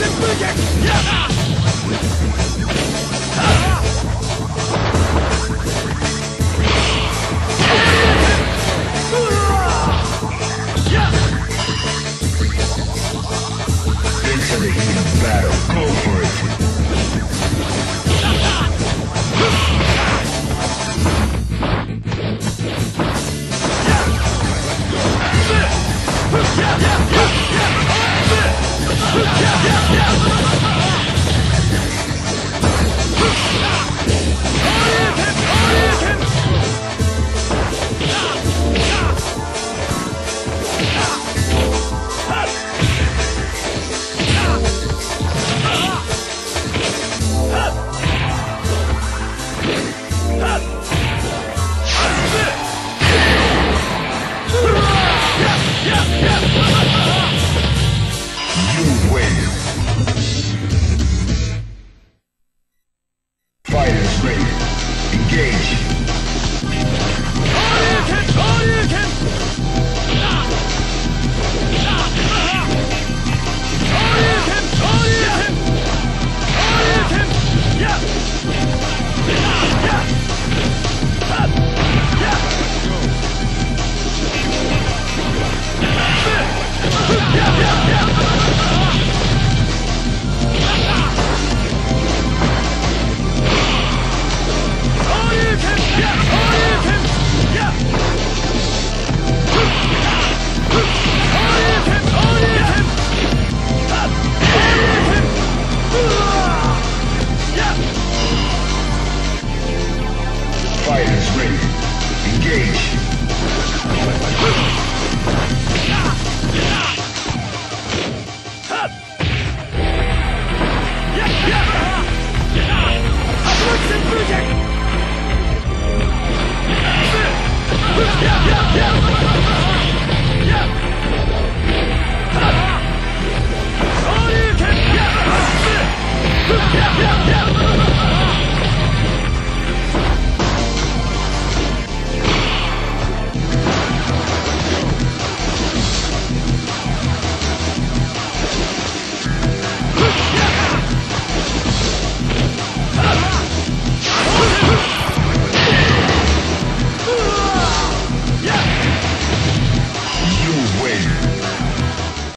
Yeah!